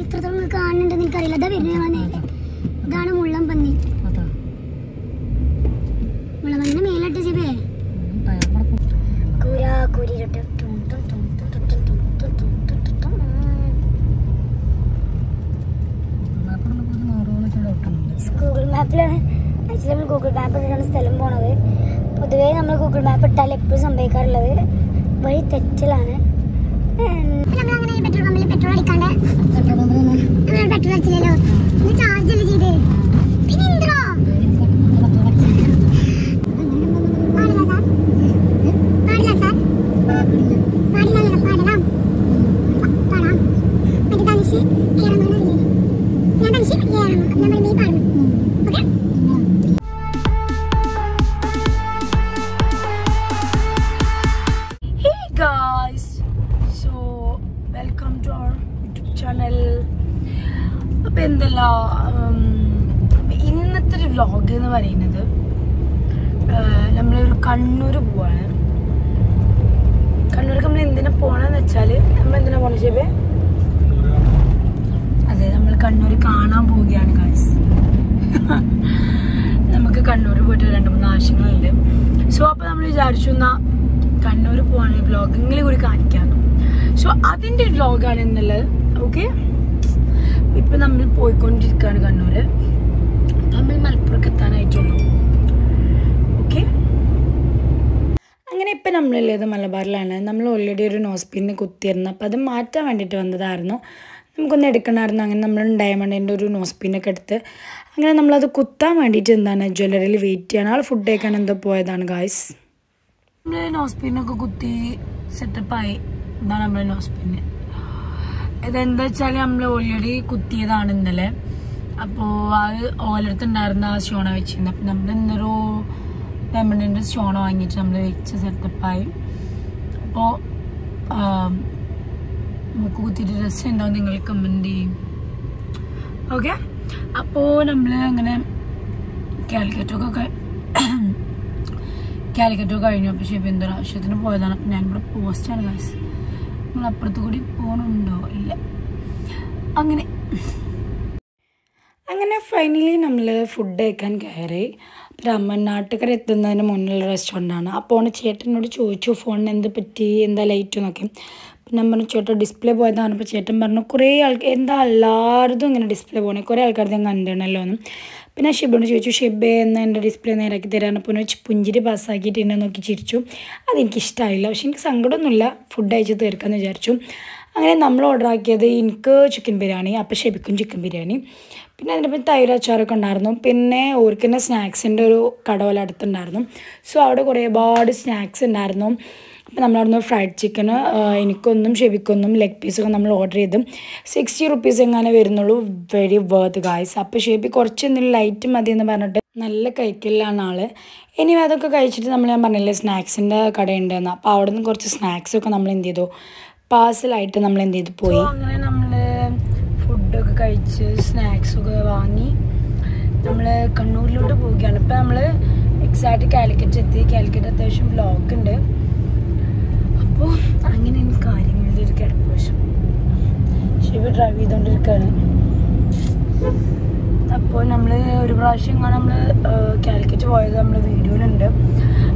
ഇത്രത്തോളം കാണുന്നുണ്ടെന്ന് എനിക്കറിയില്ല അതാ വരുന്നത് ഞാൻ നേരെ ഇതാണ് മുള്ളം പന്നി മുള്ളം പന്നിനെ മേലിട്ട് ചെയ്യേ കുരാ കുരിട്ട് ഗൂഗിൾ മാപ്പിലാണ് ആക്ച്വലി നമ്മൾ ഗൂഗിൾ മാപ്പ് ഇട്ടാണ് സ്ഥലം പോണത് പൊതുവേ നമ്മൾ ഗൂഗിൾ മാപ്പ് ഇട്ടാൽ എപ്പോഴും സംഭവിക്കാറുള്ളത് വഴി തെറ്റലാണ് முன்னாடி கண்ட എന്തല്ല ഇന്നത്തെ ഒരു വ്ലോഗ് എന്ന് പറയുന്നത് നമ്മളൊരു കണ്ണൂർ പോവാണ്. കണ്ണൂർക്ക് നമ്മൾ എന്തിനാ പോണെന്ന് വെച്ചാൽ നമ്മൾ എന്തിനാ പോണ ശരി അതെ നമ്മൾ കണ്ണൂർ കാണാൻ പോവുകയാണ് ഗായ്സ് നമുക്ക് കണ്ണൂർ പോയിട്ട് രണ്ട് മൂന്ന് ആവശ്യങ്ങളുണ്ട്. സോ അപ്പോൾ നമ്മൾ വിചാരിച്ചു എന്നാ കണ്ണൂർ പോവാണ് വ്ലോഗിങ്ങിൽ കൂടി കാണിക്കാമെന്ന് സോ അതിന്റെ വ്ലോഗാണ് എന്നുള്ളത് ഓക്കെ ഇപ്പം നമ്മൾ പോയിക്കൊണ്ടിരിക്കുകയാണ് കണ്ണൂർ നമ്മൾ മലപ്പുറത്ത് എത്താനായിട്ടുള്ളൂ. ഓക്കെ അങ്ങനെ ഇപ്പം നമ്മളുള്ളത് മലബാറിലാണ്. നമ്മൾ ഓൾറെഡി ഒരു നോസ്പിന്നെ കുത്തിയിരുന്നു. അപ്പം അത് മാറ്റാൻ വേണ്ടിയിട്ട് വന്നതായിരുന്നു. നമുക്കൊന്ന് എടുക്കണമായിരുന്നു. അങ്ങനെ നമ്മൾ ഡയമണ്ടിന്റെ ഒരു നോസ്പിന്നൊക്കെ എടുത്ത് അങ്ങനെ നമ്മളത് കുത്താൻ വേണ്ടിയിട്ട് എന്താണ്? ജ്വല്ലറിയിൽ വെയിറ്റ് ചെയ്യണം. ആൾ ഫുഡ് കഴിക്കാൻ എന്തോ പോയതാണ് ഗായ്സ് നമ്മൾ നോസ്പിന്നൊക്കെ കുത്തി സെറ്റപ്പായി ഇതാണ് നമ്മുടെ നോസ്പിന്ന് ഇതെന്താ വെച്ചാൽ നമ്മൾ ഓൾറെഡി കുത്തിയതാണ് ഇന്നലെ. അപ്പോൾ അത് ഓലടുത്ത് ഉണ്ടായിരുന്ന ആ സ്റ്റോണ വെച്ചിരുന്നു. അപ്പം നമ്മൾ ഇന്നൊരു ഡയമണ്ടിന്റെ സ്റ്റോണ വാങ്ങിയിട്ട് നമ്മൾ വെച്ച് സെറ്റപ്പായി. അപ്പോൾ മൂക്ക് കുത്തിയിട്ട് രസം ഉണ്ടാവും നിങ്ങൾ കമന്റ് ചെയ്യും. ഓക്കെ അപ്പോൾ നമ്മൾ അങ്ങനെ കാലിക്കറ്റൊക്കെ കാലിക്കറ്റൊക്കെ കഴിഞ്ഞു. പക്ഷെ ഇപ്പൊ എന്തൊരു ആവശ്യത്തിന് പോയതാണ്. അപ്പം ഞാനിവിടെ പോസ്റ്റാണ് ഗൈസ് നിങ്ങൾ അപ്പുറത്ത് കൂടി പോകണുണ്ടോ ഇല്ല. അങ്ങനെ. അങ്ങനെ ഫൈനലി നമ്മൾ ഫുഡ് കഴിക്കാൻ കയറി. രാമനാട്ടുകര എത്തുന്നതിന് മുന്നിലുള്ള റെസ്റ്റോറന്റാണ് അപ്പോൾ ചേട്ടനോട് ചോദിച്ചു ഫോണിന് എന്ത് പറ്റി? എന്താ ലൈറ്റ് എന്നൊക്കെ. ഞാൻ പറഞ്ഞു ചേട്ടൻ ഡിസ്പ്ലേ പോയതാണ്. അപ്പോൾ ചേട്ടൻ പറഞ്ഞു കുറേ ആൾക്കാർ എന്താ എല്ലാവരും ഇങ്ങനെ ഡിസ്പ്ലേ പോകണേ കുറേ ആൾക്കാർ ഞാൻ കണ്ടിട്ടുണ്ടല്ലോ എന്ന്. പിന്നെ ഷിബിനോട് ചോദിച്ചു ഷിബെ എന്ന് എന്റെ ഡിസ്പ്ലേ നേരാക്കി തരാൻ? അപ്പോൾ പുഞ്ചിരി പാസ്സാക്കിയിട്ട് എന്നെ നോക്കി ചിരിച്ചു. അതെനിക്ക് ഇഷ്ടമായില്ല പക്ഷെ എനിക്ക് സങ്കടമൊന്നുമില്ല. ഫുഡ് അയച്ച് തീർക്കാമെന്ന് വിചാരിച്ചു. അങ്ങനെ നമ്മൾ ഓർഡർ ആക്കിയത് എനിക്ക് ചിക്കൻ ബിരിയാണി അപ്പോൾ ഷെബിക്കും ചിക്കൻ ബിരിയാണി. പിന്നെ അതിന്റെ തൈര് അച്ചാറൊക്കെ ഉണ്ടായിരുന്നു. പിന്നെ ഓർക്ക് തന്നെ സ്നാക്സിന്റെ ഒരു കടവല അടുത്തുണ്ടായിരുന്നു. സോ അവിടെ കുറേ ഒരുപാട് സ്നാക്സ് ഉണ്ടായിരുന്നു. അപ്പോൾ നമ്മളവിടുന്ന് ഫ്രൈഡ് ചിക്കന് എനിക്കൊന്നും ഷെബിക്കൊന്നും ലെഗ് പീസൊക്കെ നമ്മൾ ഓർഡർ ചെയ്ത്. സിക്സ്റ്റി റുപ്പീസ് എങ്ങനെ വരുന്നുള്ളൂ. വെരി വർത്ത് ഗായ്സ് അപ്പോൾ ഷെബി കുറച്ച് എന്തെങ്കിലും ലൈറ്റ് മതി എന്ന് പറഞ്ഞിട്ട് നല്ല കഴിക്കലാണ് ആൾ ഇനി അതൊക്കെ കഴിച്ചിട്ട് നമ്മൾ ഞാൻ പറഞ്ഞില്ലേ സ്നാക്സിന്റെ കടയുണ്ടെന്ന്. അപ്പോൾ അവിടെ നിന്ന് കുറച്ച് സ്നാക്സൊക്കെ നമ്മൾ എന്ത് ചെയ്തു. പാഴ്സലായിട്ട് നമ്മൾ എന്ത് ചെയ്തു? പോയി. അങ്ങനെ നമ്മൾ ഫുഡൊക്കെ കഴിച്ച് സ്നാക്സൊക്കെ വാങ്ങി നമ്മൾ കണ്ണൂരിലോട്ട് പോവുകയാണ്. ഇപ്പം നമ്മൾ എക്സാക്റ്റ് കാലിക്കറ്റ് എത്തി. കാലിക്കറ്റ് അത്യാവശ്യം ബ്ലോക്ക് ഉണ്ട്. അപ്പോൾ അങ്ങനെയാണ് കാര്യങ്ങളുടെ ഒരു കിടപ്പ് വശം. ശിവ ഡ്രൈവ് ചെയ്തുകൊണ്ടിരിക്കുകയാണ് അപ്പോൾ നമ്മൾ ഒരു പ്രാവശ്യം നമ്മൾ കാലിക്കറ്റ് പോയത് നമ്മൾ വീഡിയോയിലുണ്ട്.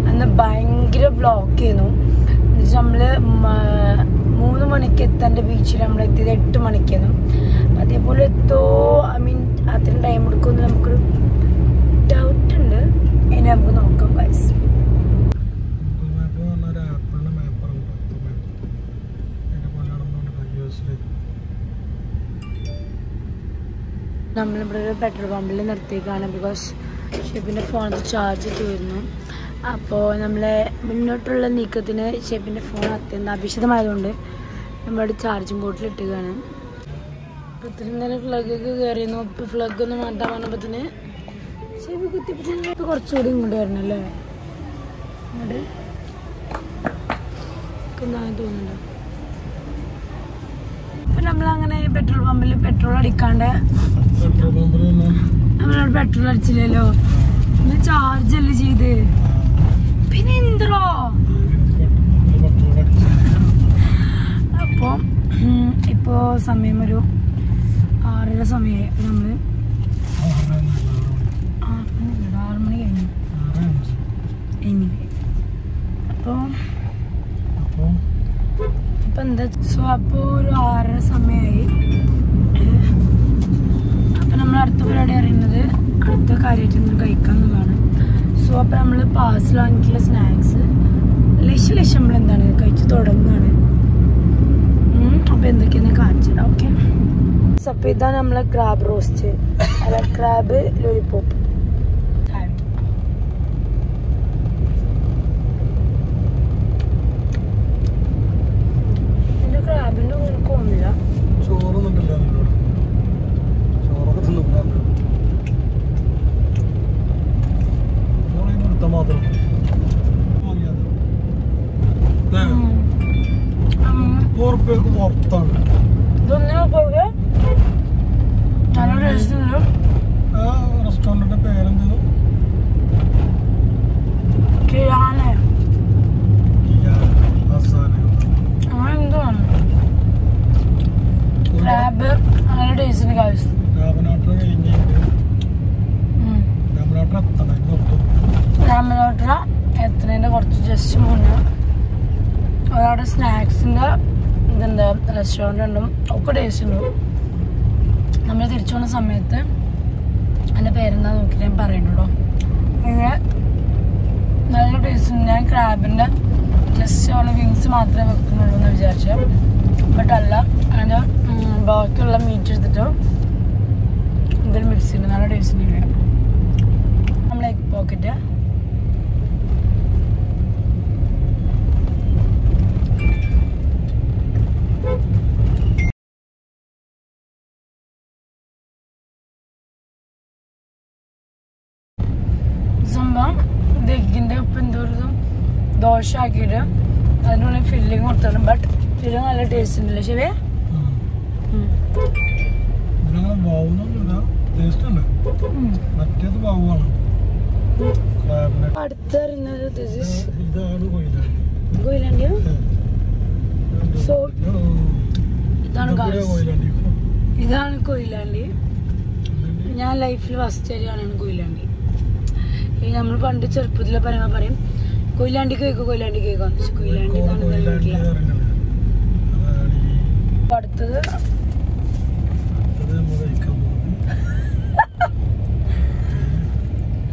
അന്ന് ഭയങ്കര ബ്ലോക്ക് ചെയ്യുന്നു എന്നുവെച്ചാൽ നമ്മൾ മൂന്ന് മണിക്ക് എത്തേണ്ട ബീച്ചിൽ നമ്മൾ എത്തിയത് എട്ട് മണിക്കായിരുന്നു അതേപോലെ എത്തോ ഐ മീൻ അത്രയും ടൈം എടുക്കുമെന്ന് നമുക്കൊരു ഡൗട്ടുണ്ട് ഇനി നമുക്ക് നോക്കാം ഗൈസ് ഗൂഗിൾ മാപ്പ് എന്ന് പറഞ്ഞ ഒരു ആപ്പിളിന്റെ മാപ്പാണ് ഗൂഗിൾ മാപ്പ് അതിന്റെ പോലെ നടന്നുകൊണ്ട് യു എസിലേക്ക് നമ്മളിവിടെ ഒരു പെട്രോൾ പമ്പിൽ നിർത്തിയേക്കാണ് ബിക്കോസ് ഷെബിന്റെ ഫോണിൽ ചാർജ് തീർന്നു അപ്പോൾ നമ്മളെ മുന്നോട്ടുള്ള നീക്കത്തിന് ഷെബിന്റെ ഫോൺ അത്യന്താപേക്ഷിതമായതുകൊണ്ട് നമ്മളവിടെ ചാർജിങ് ബോട്ടിൽ ഇട്ടുകയാണ് ഇത്രയും നേരം ഫ്ലഗൊക്കെ കയറിയിരുന്നു ഇപ്പോൾ ഫ്ലഗ് ഒന്ന് മാറ്റാൻ പറഞ്ഞപ്പോൾ ഷെബി കുത്തിപ്പിട്ട് കുറച്ചുകൂടി ഇങ്ങോട്ട് വരണം അല്ലേ ഇങ്ങോട്ട് ഒന്നായി തോന്നുന്നുണ്ടോ ഇപ്പം നമ്മളങ്ങനെ പെട്രോൾ പമ്പിൽ പെട്രോൾ അടിക്കാണ്ട് നമ്മളവിടെ പെട്രോൾ അടിച്ചില്ലല്ലോ. പിന്നെ ചാർജ് അല്ലേ ചെയ്ത്? പിന്നെ എന്തോ പെട്രോൾ ഇപ്പോ അപ്പം ഇപ്പോൾ സമയം ഒരു ആറര സമയമായി അപ്പം നമ്മൾ ഇപ്പം എന്താ സോ അപ്പോൾ ഒരു ആറര സമയമായി അപ്പം നമ്മൾ അടുത്ത പരിപാടി അറിയുന്നത് അടുത്ത കാര്യമായിട്ട് ഇന്ന് കഴിക്കാം എന്നുള്ളതാണ്. സോ അപ്പം നമ്മൾ പാഴ്സൽ വാങ്ങിയിട്ടുള്ള സ്നാക്സ് ലക്ഷ ലക്ഷ്യം നമ്മൾ എന്താണ് കഴിച്ചു തുടങ്ങുകയാണ് അപ്പം എന്തൊക്കെയാണെന്ന് കാണിച്ചിടാം ഓക്കെ അപ്പം ഇതാണ് നമ്മളെ ക്രാബ് റോസ്റ്റ് അല്ല ക്രാബ് ലോലിപ്പോപ്പ് ഇതിന്റെ ക്രാബിന്റെ ഒന്നും കോമില്ല ചോറൊന്നും ഇല്ല നിന്നോട് ചോറൊക്കെ തിന്നു ചോറ് കൊടുത്താൽ മാത്രം വാങ്ങിയാൽ ഉറുപ്പ്യക്ക് പുറത്താണ് ഇതൊന്നിനും പോകെ നല്ല ടേസ്റ്റ് ഉണ്ട് ആ റെസ്റ്റോറന്റിന്റെ പേരെന്തോ കിയാനെ ഹസാന അങ്ങനെ എന്തോ ആണ് ക്രാബ് നല്ല ടേസ്റ്റ് ഉണ്ട് കാഴ്ച രാമനാട്ടർ കഴിഞ്ഞിട്ട് രാമനാട്ടർ എത്തണം പുറത്തു രാമനോട്ട എത്തുന്നതിന്റെ കുറച്ച് ജസ്റ്റ് മുന്നേ അവിടെ സ്നാക്സിന്റെ ഇതുണ്ട് റെസ്റ്റോറന്റ് ഉണ്ടും ഒക്കെ ടേസ്റ്റ് ഉണ്ട് നമ്മൾ തിരിച്ചു പോകുന്ന സമയത്ത് എന്റെ പേരെന്താ നോക്കിയിട്ട് ഞാൻ പറയുന്നുള്ളൂ പിന്നെ നല്ല ടേസ്റ്റ് ഞാൻ ക്രാബിന്റെ ജസ്റ്റ് ഉള്ള വിങ്സ് മാത്രമേ വെക്കുന്നുള്ളൂ എന്ന് വിചാരിച്ചു. ബട്ട് അല്ല അതിന്റെ ബാക്കിയുള്ള മീറ്റ് എടുത്തിട്ട് ഇതിൽ മിക്സ് ചെയ്യുന്നു. നല്ല ടേസ്റ്റ് ഇങ്ങനെ നമ്മൾ എഗ് പോക്കറ്റ് ദോശ ആക്കിയിട്ട് അതിനുള്ളിൽ ഫില്ലിങ് കൊടുത്തോളും ബട്ട് ഫില്ലിങ് നല്ല ടേസ്റ്റ് ഉണ്ടല്ലോ ശരി ഇതാണ് കൊയിലാണ്ടി. ഞാൻ ലൈഫിൽ ഫസ്റ്റ് ആയിട്ട് കൊയിലാണ്ടി. ഈ നമ്മൾ പണ്ട് ചെറുപ്പത്തിലെ പറയുമ്പോ പറയും കൊയിലാണ്ടിക്ക് പോയിക്കോ കൊയിലാണ്ടിക്ക് പോയിക്കോ കൊയിലാണ്ടി അടുത്തത്.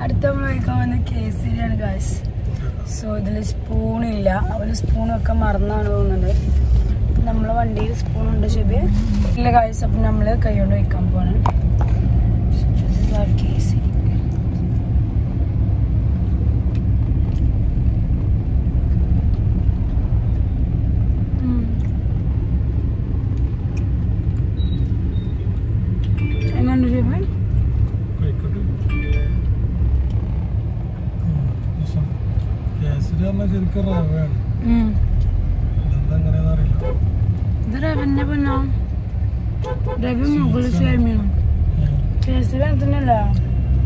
അടുത്ത നമ്മൾ കഴിക്കാൻ വന്ന കേസരിയാണ് കാശ് സോ ഇതിൽ സ്പൂണില്ല അവർ സ്പൂണൊക്കെ മറന്നാണ് തോന്നുന്നത് നമ്മളെ വണ്ടിയിൽ സ്പൂണുണ്ട് ഷെബി ഇല്ല ഗായ്സ് അപ്പം നമ്മൾ കൈ കൊണ്ട് വയ്ക്കാൻ പോകണം ശരിക്കും റവയാണ് ഇത് റവന്റെ പൊന്നോ റവ മുകളിൽ ചേർമീനോ ഉം. കേസരി തന്നെയല്ല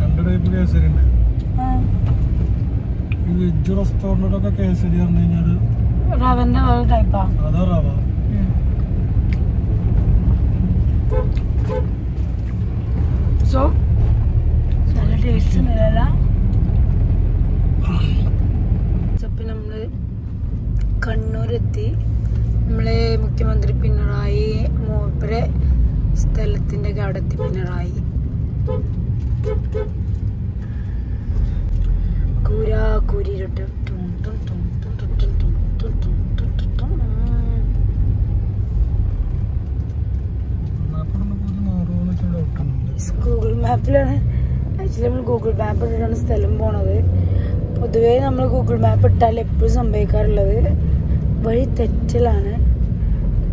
രണ്ട് ടൈപ്പ് കേസരി ഉണ്ട് ഈ വെജ് റെസ്റ്റോറന്റിലൊക്കെ കേസരി പറഞ്ഞു കഴിഞ്ഞാൽ റവന്റെ വേറെ ടൈപ്പാ അതാ റവ. മാപ്പിലാണ് ആക്ച്വലി നമ്മൾ ഗൂഗിൾ മാപ്പ് ഇട്ടിട്ടാണ് സ്ഥലം പോണത്. പൊതുവേ നമ്മൾ ഗൂഗിൾ മാപ്പ് ഇട്ടാൽ എപ്പോഴും സംഭവിക്കാറുള്ളത് വഴി തെറ്റലാണ്.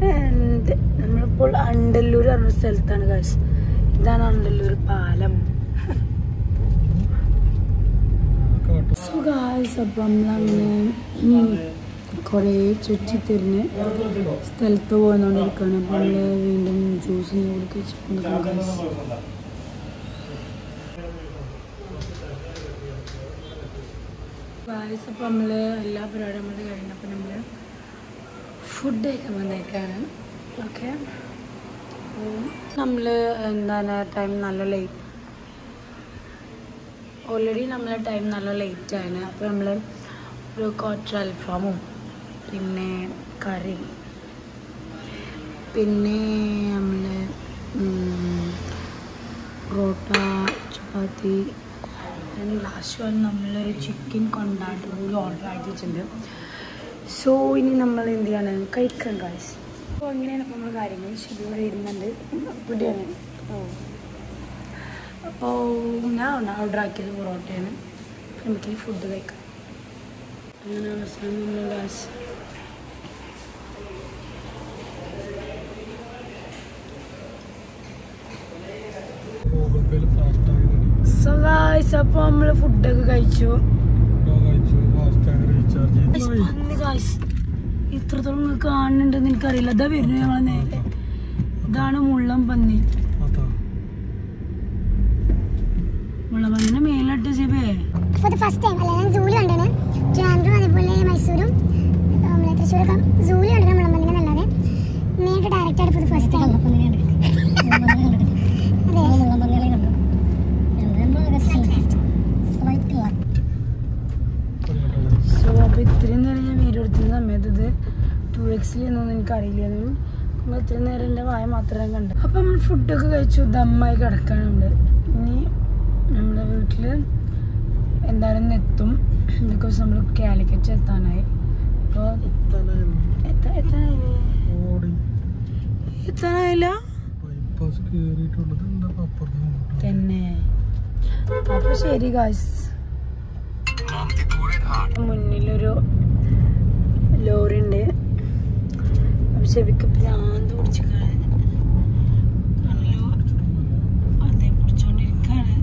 And നമ്മളിപ്പോൾ അണ്ടല്ലൂർ പറഞ്ഞ സ്ഥലത്താണ് കാശ് ഇതാണ് അണ്ടല്ലൂർ പാലം. സോ കുറേ ചുറ്റിത്തിരിഞ്ഞ് സ്ഥലത്ത് പോകുന്നോണ്ടിരിക്കാണ് അപ്പം നമ്മൾ വീണ്ടും ജ്യൂസിന് കുടിച്ചിട്ടുണ്ട് ഗായ്സ് ഗായ്സ് അപ്പം നമ്മൾ എല്ലാ പരിപാടിയും നമ്മൾ കഴിഞ്ഞപ്പോൾ നമ്മൾ ഫുഡ് കഴിക്കാൻ വന്നേക്കാണ്. ഓക്കെ? നമ്മൾ എന്താണ് ടൈം നല്ല ലേറ്റ് ഓൾറെഡി നമ്മളെ ടൈം നല്ല ലേറ്റ് ആണ്. അപ്പോൾ നമ്മൾ ഒരു ക്വാർട്ടർ അൽഫാമും പിന്നെ കറി. പിന്നെ നമ്മൾ പൊറോട്ട ചപ്പാത്തി ലാസ്റ്റ് വന്ന് നമ്മളൊരു ചിക്കൻ കൊണ്ടാട്ട് കൂടി ഓർഡർ ആക്കിയിട്ടുണ്ട്. സോ ഇനി നമ്മൾ എന്ത് ചെയ്യാണ്? കഴിക്കാൻ കാശ് അപ്പോൾ അങ്ങനെയാണ് നമ്മൾ കാര്യങ്ങൾ ഇവിടെ ഇരുന്നുണ്ട് ഇവിടെയാണ്. അപ്പോൾ ഞാൻ ഓർഡർ ആക്കിയത് പൊറോട്ടയാണ്. നമുക്ക് ഫുഡ് കഴിക്കാം. അങ്ങനെ അവസാനം നമ്മൾ കാശ് ഗൂഗിൾ പേയിൽ ഫാസ്റ്റ് ആയി സോ ഗായ്സ് അപ്പോൾ നമ്മൾ ഫുഡൊക്കെ കഴിച്ചു. ഇത്രത്തോളം കാണുന്നുണ്ടെന്ന് എനിക്കറിയില്ല. അതാ വരുന്നത് ഞങ്ങളെ നേരെ. ഇതാണ് മുള്ളം പന്നി. അതാ. മുള്ളം പന്നിനെ മേലിട്ട് ചെയ്യേ ഫോർ ദ ഫസ്റ്റ് ടൈം അല്ല ഞാൻ സൂൽ കണ്ടാണ് ട്രിവാൻഡ്രം അതേപോലെ മൈസൂരും നമ്മളെ തൃശ്ശൂരൊക്കെ സൂൽ കണ്ടിട്ട് മുളമ്പന്നിനെ നല്ലാതെ. നേരിട്ട് ഡയറക്റ്റ് ആയിട്ട് for the first time so അപ്പോൾ ഇത്രയും നേരം ഞാൻ വീഡിയോ എടുത്തിരുന്ന സമയത്ത് ഇത് ടു എക്സിൽ എന്നൊന്നും അറിയില്ല നമ്മൾ ഇത്രയും നേരം എന്റെ വായ മാത്രമേ കണ്ടു. അപ്പം നമ്മൾ ഫുഡൊക്കെ കഴിച്ചു ദമ്മായി കിടക്കാനുണ്ട്. ഇനി നമ്മുടെ വീട്ടിൽ എന്തായാലും നെത്തും എത്തും. ബിക്കോസ് നമ്മൾ കാലിക്കറ്റ് എത്താനായി. അപ്പോൾ എത്താ എത്താനായില്ലേ? തന്നെ. ശരി ഗായ്സ് മുന്നിലൊരു ലോറി ഉണ്ട് അപ്പൊ ചെവിക്ക് ഭ്രാന്ത് പിടിച്ചിക്കാണ് അതെ പിടിച്ചോണ്ടിരിക്കാണ്.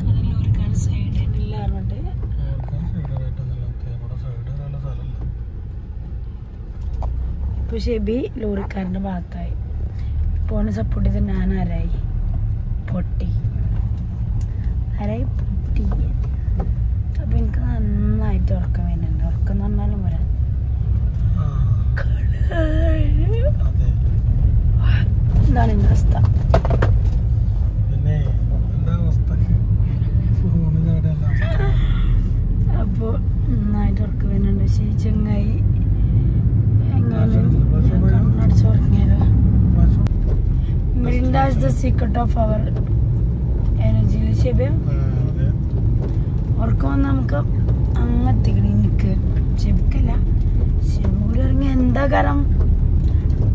കാരണം ലോറിക്കാണ് സൈഡ് ഇല്ല പറഞ്ഞിട്ട് ഇപ്പൊ ഷെബി ലോറിക്കാരന്റെ ഭാഗത്തായി. പോണ സപ്പോർട്ട് ചെയ്ത് ഞാൻ ആരായി? പൊട്ടി. ആരായി? പൊട്ടി. അപ്പൊ എനിക്ക് നന്നായിട്ട് ഉറക്കം വരുന്നുണ്ട്. ഉറക്കം എന്ന് ഇതാണ് എന്റെ അവസ്ഥ? അപ്പോൾ നന്നായിട്ട് ഉറക്കം വരുന്നുണ്ട് പക്ഷേ ചങ്ങായി എങ്ങാനും കണ്ണടച്ച് ഉറങ്ങിയാലോ Mirinda is the secret of our എനർജിയിൽ ശരി ഉറക്കം നമുക്ക് അങ്ങെത്തിക്കണം എനിക്ക് ചെബിക്കല്ല ചെബൂര് ഇറങ്ങി എന്താ കാരണം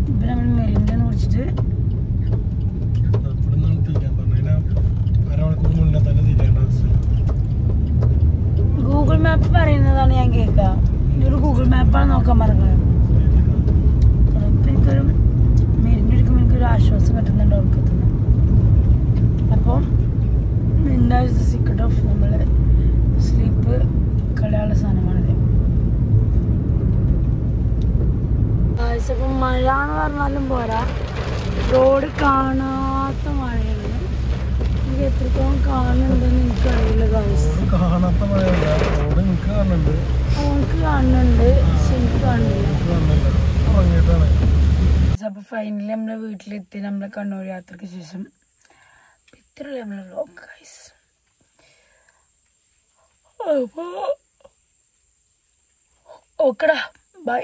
ഇപ്പം നമ്മൾ മെറിന്റെ കുടിച്ചിട്ട് ഗൂഗിൾ മാപ്പ് പറയുന്നതാണ് ഞാൻ കേൾക്കുക ഒരു ഗൂഗിൾ മാപ്പാണ് നോക്കാൻ പറഞ്ഞത്. അപ്പം എനിക്കൊരു മരുന്ന് എനിക്കൊരു ആശ്വാസം കിട്ടുന്നുണ്ട് ഉറക്കത്തിന്. അപ്പോൾ എന്താ സീക്രട്ട് ഓഫ് നമ്മൾ സ്ലീപ്പ് കളയാനുള്ള സാധനമാണിത്. അപ്പം മഴ എന്ന് പറഞ്ഞാലും പോരാ. റോഡ് കാണാത്ത മഴയാണ്. എനിക്ക് എത്രത്തോളം കാണുന്നുണ്ടെന്ന് എനിക്കറിയില്ല അറിയില്ല ഗൈസ് കാണാത്ത മഴയല്ല. റോഡ് എനിക്ക് കാണുന്നുണ്ട്. ഓൾക്ക് കാണുന്നുണ്ട്. പക്ഷെ എനിക്ക് കാണുന്നില്ല അപ്പോൾ ഫൈനലി നമ്മളെ വീട്ടിലെത്തി. നമ്മളെ കണ്ണൂർ യാത്രയ്ക്ക് ശേഷം. ഇത്രയുള്ള നമ്മളെ വ്ലോഗ് ഗൈസ് അപ്പോൾ ഓക്കെടാ. ബൈ